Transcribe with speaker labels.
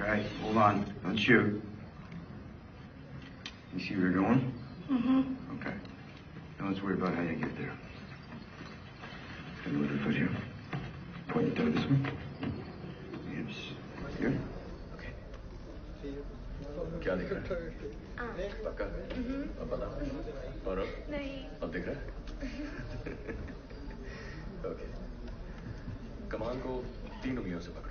Speaker 1: Okay, hold on. Don't shoot. You see where you're going?
Speaker 2: Mm-hmm.
Speaker 1: Okay. Now let's worry about how you get there. Take a look at foot here. Point your toe this way. Hips. Here.
Speaker 3: क्या दिख रहा है पक्का अब और अब
Speaker 2: नहीं
Speaker 3: अब दिख रहा है ओके कमान को तीन उंगलियों से पकड़